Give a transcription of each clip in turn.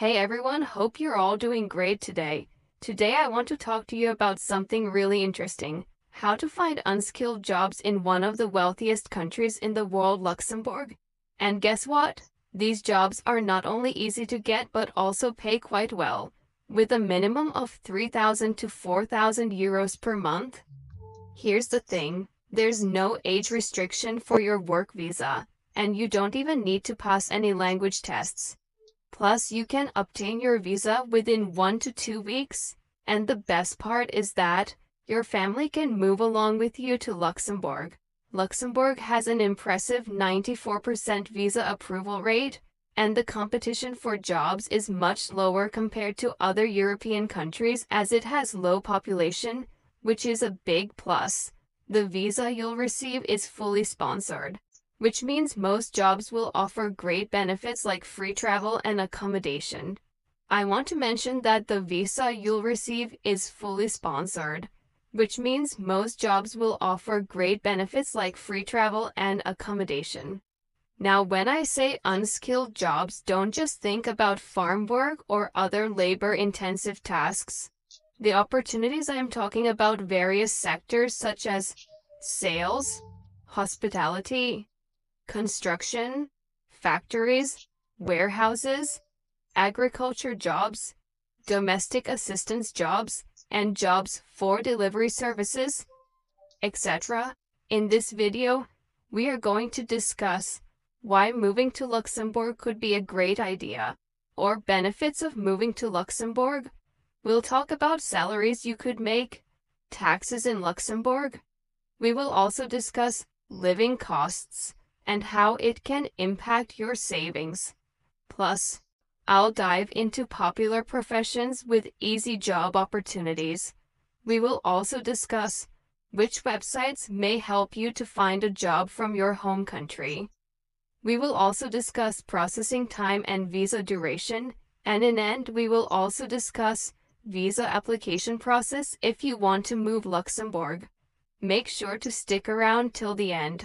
Hey everyone, hope you're all doing great today. Today I want to talk to you about something really interesting. How to find unskilled jobs in one of the wealthiest countries in the world, Luxembourg. And guess what? These jobs are not only easy to get but also pay quite well, with a minimum of 3,000 to 4,000 euros per month. Here's the thing, there's no age restriction for your work visa, and you don't even need to pass any language tests. Plus, you can obtain your visa within one to two weeks. And the best part is that your family can move along with you to Luxembourg. Luxembourg has an impressive 94% visa approval rate, and the competition for jobs is much lower compared to other European countries as it has low population, which is a big plus. The visa you'll receive is fully sponsored which means most jobs will offer great benefits like free travel and accommodation. I want to mention that the visa you'll receive is fully sponsored, which means most jobs will offer great benefits like free travel and accommodation. Now, when I say unskilled jobs, don't just think about farm work or other labor intensive tasks. The opportunities I am talking about various sectors such as sales, hospitality, construction, factories, warehouses, agriculture jobs, domestic assistance jobs, and jobs for delivery services, etc. In this video, we are going to discuss why moving to Luxembourg could be a great idea, or benefits of moving to Luxembourg. We'll talk about salaries you could make, taxes in Luxembourg. We will also discuss living costs, and how it can impact your savings. Plus, I'll dive into popular professions with easy job opportunities. We will also discuss which websites may help you to find a job from your home country. We will also discuss processing time and visa duration, and in end we will also discuss visa application process if you want to move Luxembourg. Make sure to stick around till the end.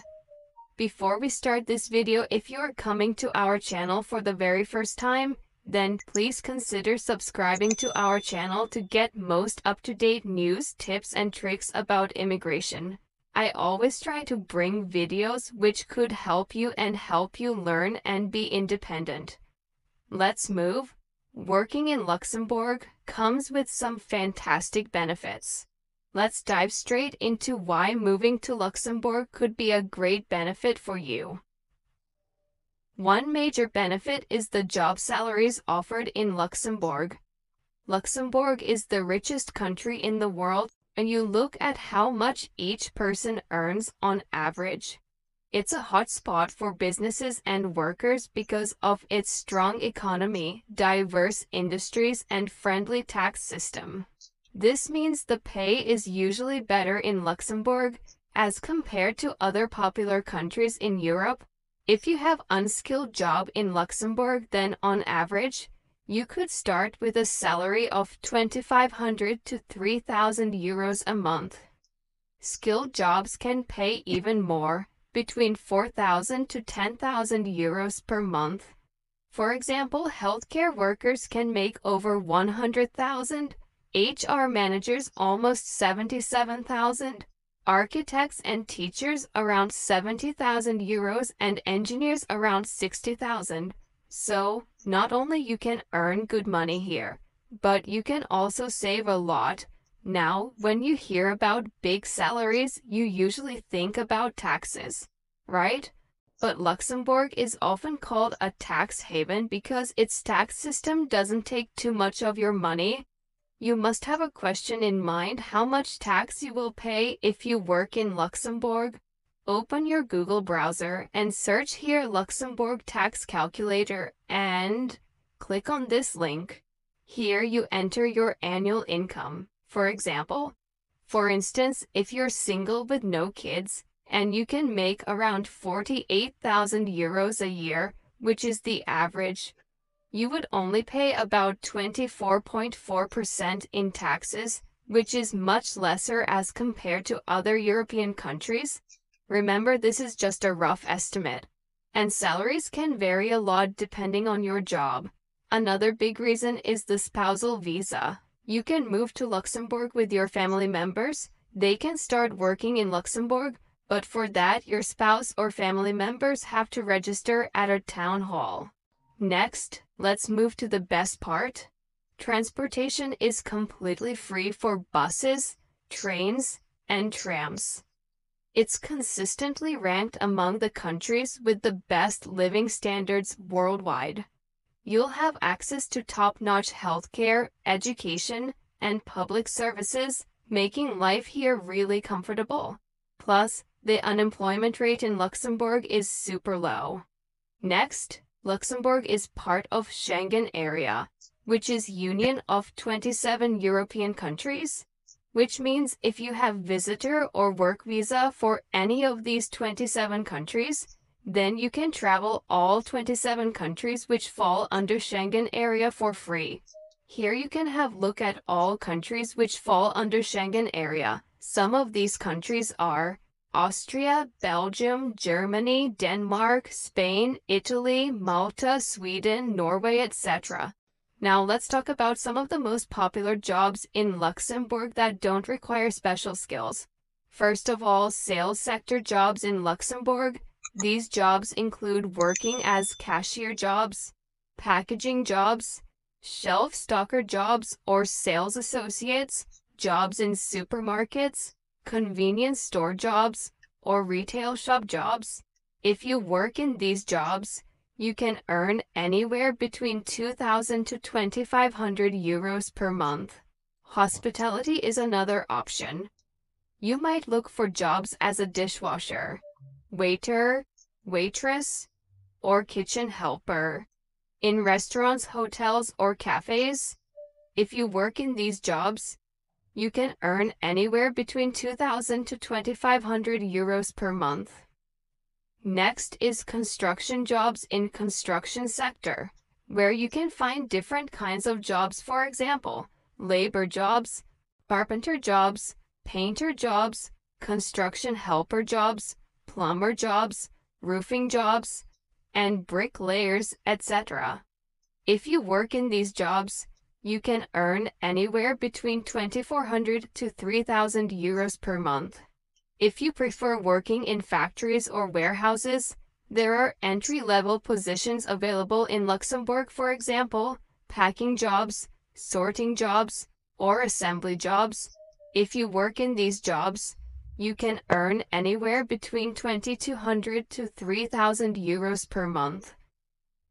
Before we start this video, if you are coming to our channel for the very first time, then please consider subscribing to our channel to get most up-to-date news, tips, and tricks about immigration. I always try to bring videos which could help you and help you learn and be independent. Let's move. Working in Luxembourg comes with some fantastic benefits. Let's dive straight into why moving to Luxembourg could be a great benefit for you. One major benefit is the job salaries offered in Luxembourg. Luxembourg is the richest country in the world, and you look at how much each person earns on average. It's a hotspot for businesses and workers because of its strong economy, diverse industries, and friendly tax system. This means the pay is usually better in Luxembourg as compared to other popular countries in Europe. If you have unskilled job in Luxembourg, then on average, you could start with a salary of 2500 to 3000 euros a month. Skilled jobs can pay even more, between 4000 to 10,000 euros per month. For example, healthcare workers can make over 100,000 HR managers almost 77,000, architects and teachers around 70,000 euros and engineers around 60,000. So, not only you can earn good money here, but you can also save a lot. Now, when you hear about big salaries, you usually think about taxes, right? But Luxembourg is often called a tax haven because its tax system doesn't take too much of your money you must have a question in mind how much tax you will pay if you work in Luxembourg. Open your Google browser and search here Luxembourg Tax Calculator and click on this link. Here you enter your annual income. For example, for instance, if you're single with no kids and you can make around 48,000 euros a year, which is the average you would only pay about 24.4% in taxes, which is much lesser as compared to other European countries. Remember, this is just a rough estimate. And salaries can vary a lot depending on your job. Another big reason is the spousal visa. You can move to Luxembourg with your family members. They can start working in Luxembourg, but for that, your spouse or family members have to register at a town hall. Next, let's move to the best part. Transportation is completely free for buses, trains, and trams. It's consistently ranked among the countries with the best living standards worldwide. You'll have access to top-notch healthcare, education, and public services, making life here really comfortable. Plus, the unemployment rate in Luxembourg is super low. Next, Luxembourg is part of Schengen area, which is union of 27 European countries, which means if you have visitor or work visa for any of these 27 countries, then you can travel all 27 countries which fall under Schengen area for free. Here you can have look at all countries which fall under Schengen area. Some of these countries are Austria, Belgium, Germany, Denmark, Spain, Italy, Malta, Sweden, Norway, etc. Now let's talk about some of the most popular jobs in Luxembourg that don't require special skills. First of all, sales sector jobs in Luxembourg. These jobs include working as cashier jobs, packaging jobs, shelf stocker jobs or sales associates, jobs in supermarkets, convenience store jobs, or retail shop jobs. If you work in these jobs, you can earn anywhere between 2,000 to 2,500 euros per month. Hospitality is another option. You might look for jobs as a dishwasher, waiter, waitress, or kitchen helper. In restaurants, hotels, or cafes, if you work in these jobs, you can earn anywhere between 2,000 to 2,500 euros per month. Next is construction jobs in construction sector, where you can find different kinds of jobs for example, labor jobs, carpenter jobs, painter jobs, construction helper jobs, plumber jobs, roofing jobs, and bricklayers, etc. If you work in these jobs, you can earn anywhere between 2400 to 3000 euros per month. If you prefer working in factories or warehouses, there are entry-level positions available in Luxembourg for example, packing jobs, sorting jobs, or assembly jobs. If you work in these jobs, you can earn anywhere between 2200 to 3000 euros per month.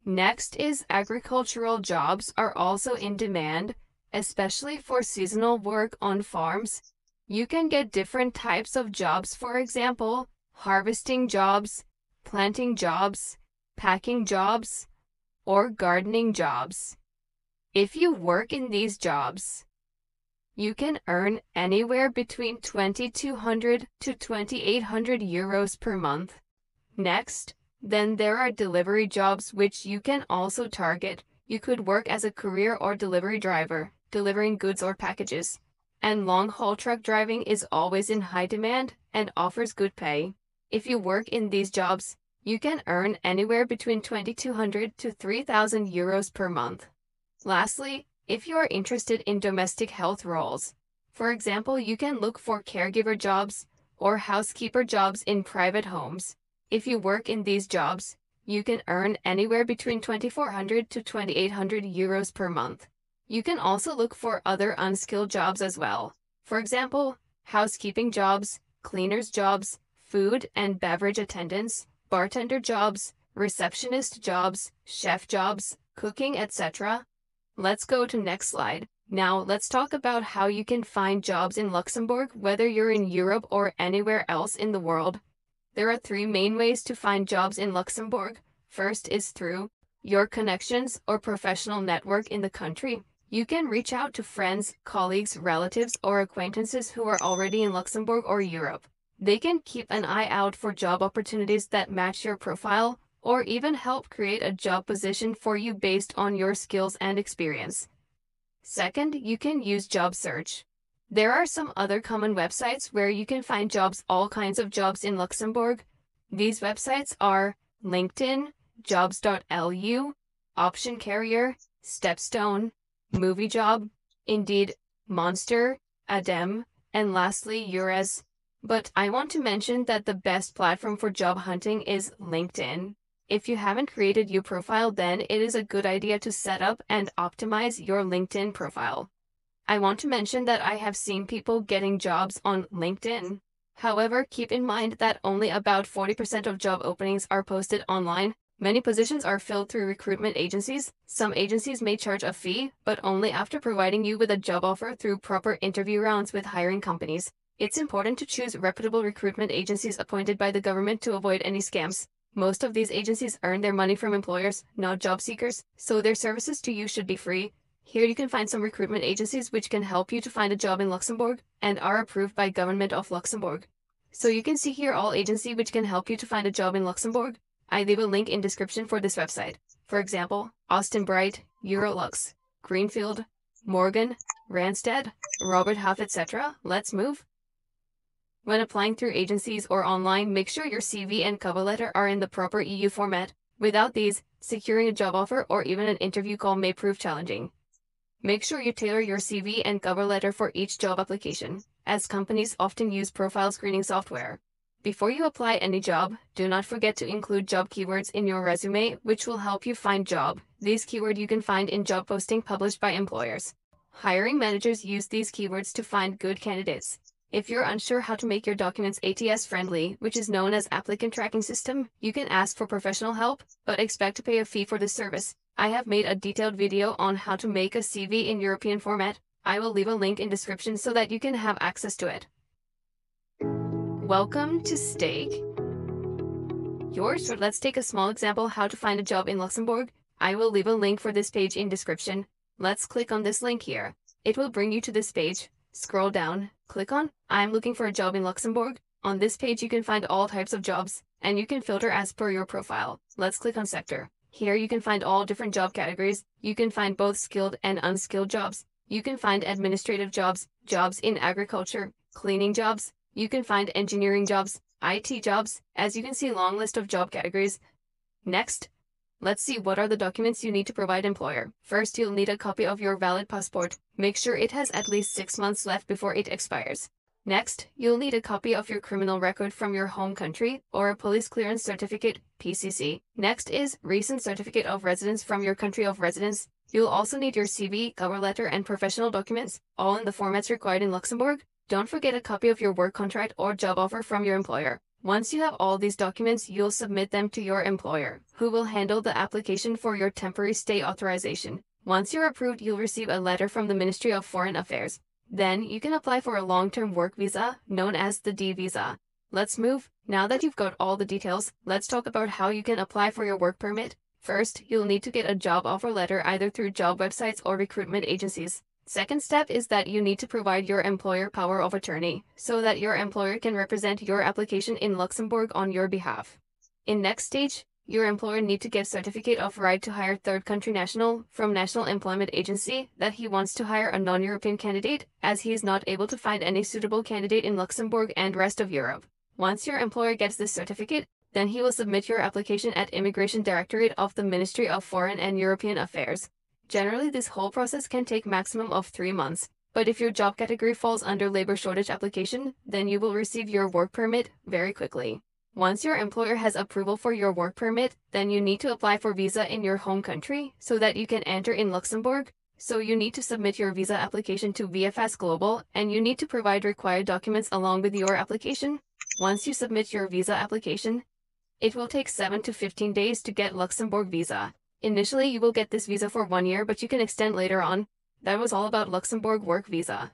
Next is agricultural jobs are also in demand, especially for seasonal work on farms. You can get different types of jobs, for example, harvesting jobs, planting jobs, packing jobs, or gardening jobs. If you work in these jobs, you can earn anywhere between 2200 to 2800 euros per month. Next, then there are delivery jobs which you can also target. You could work as a courier or delivery driver, delivering goods or packages. And long-haul truck driving is always in high demand and offers good pay. If you work in these jobs, you can earn anywhere between 2200 to 3000 euros per month. Lastly, if you are interested in domestic health roles, for example, you can look for caregiver jobs or housekeeper jobs in private homes. If you work in these jobs, you can earn anywhere between 2400 to 2800 euros per month. You can also look for other unskilled jobs as well. For example, housekeeping jobs, cleaners jobs, food and beverage attendants, bartender jobs, receptionist jobs, chef jobs, cooking, etc. Let's go to next slide. Now, let's talk about how you can find jobs in Luxembourg whether you're in Europe or anywhere else in the world. There are three main ways to find jobs in Luxembourg. First is through your connections or professional network in the country. You can reach out to friends, colleagues, relatives, or acquaintances who are already in Luxembourg or Europe. They can keep an eye out for job opportunities that match your profile or even help create a job position for you based on your skills and experience. Second, you can use job search. There are some other common websites where you can find jobs, all kinds of jobs in Luxembourg. These websites are LinkedIn, jobs.lu, Option Carriere, Stepstone, Moovijob, Indeed, Monster, Adem, and lastly, Eures. But I want to mention that the best platform for job hunting is LinkedIn. If you haven't created your profile, then it is a good idea to set up and optimize your LinkedIn profile. I want to mention that I have seen people getting jobs on LinkedIn. However, keep in mind that only about 40% of job openings are posted online. Many positions are filled through recruitment agencies. Some agencies may charge a fee, but only after providing you with a job offer through proper interview rounds with hiring companies. It's important to choose reputable recruitment agencies appointed by the government to avoid any scams. Most of these agencies earn their money from employers, not job seekers, so their services to you should be free. Here you can find some recruitment agencies which can help you to find a job in Luxembourg and are approved by Government of Luxembourg. So you can see here all agency which can help you to find a job in Luxembourg. I leave a link in description for this website. For example, Austin Bright, Eurolux, Greenfield, Morgan, Randstad, Robert Half, etc. Let's move. When applying through agencies or online, make sure your CV and cover letter are in the proper EU format. Without these, securing a job offer or even an interview call may prove challenging. Make sure you tailor your CV and cover letter for each job application, as companies often use profile screening software. Before you apply any job, do not forget to include job keywords in your resume, which will help you find job. These keywords you can find in job posting published by employers. Hiring managers use these keywords to find good candidates. If you're unsure how to make your documents ATS friendly, which is known as applicant tracking system, you can ask for professional help, but expect to pay a fee for this service. I have made a detailed video on how to make a CV in European format. I will leave a link in description so that you can have access to it. Welcome to Stake. Yours, so let's take a small example how to find a job in Luxembourg. I will leave a link for this page in description. Let's click on this link here. It will bring you to this page. Scroll down, click on I'm looking for a job in Luxembourg. On this page, you can find all types of jobs, and you can filter as per your profile. Let's click on sector. Here you can find all different job categories. You can find both skilled and unskilled jobs. You can find administrative jobs, jobs in agriculture, cleaning jobs. You can find engineering jobs, IT jobs. As you can see, long list of job categories. Next, Let's see what are the documents you need to provide employer. First, you'll need a copy of your valid passport. Make sure it has at least six months left before it expires. Next, you'll need a copy of your criminal record from your home country or a police clearance certificate, PCC. Next is recent certificate of residence from your country of residence. You'll also need your CV, cover letter, and professional documents, all in the formats required in Luxembourg. Don't forget a copy of your work contract or job offer from your employer. Once you have all these documents, you'll submit them to your employer, who will handle the application for your temporary stay authorization. Once you're approved, you'll receive a letter from the Ministry of Foreign Affairs. Then you can apply for a long-term work visa, known as the D visa. Let's move. Now that you've got all the details, let's talk about how you can apply for your work permit. First, you'll need to get a job offer letter either through job websites or recruitment agencies. Second step is that you need to provide your employer power of attorney so that your employer can represent your application in Luxembourg on your behalf. In next stage, your employer need to get certificate of right to hire third country national from National Employment Agency that he wants to hire a non-European candidate as he is not able to find any suitable candidate in Luxembourg and rest of Europe. Once your employer gets this certificate, then he will submit your application at Immigration Directorate of the Ministry of Foreign and European Affairs. Generally, this whole process can take maximum of three months. But if your job category falls under labor shortage application, then you will receive your work permit very quickly. Once your employer has approval for your work permit, then you need to apply for visa in your home country so that you can enter in Luxembourg. So you need to submit your visa application to VFS Global and you need to provide required documents along with your application. Once you submit your visa application, it will take 7 to 15 days to get Luxembourg visa. Initially, you will get this visa for one year, but you can extend later on. That was all about Luxembourg work visa.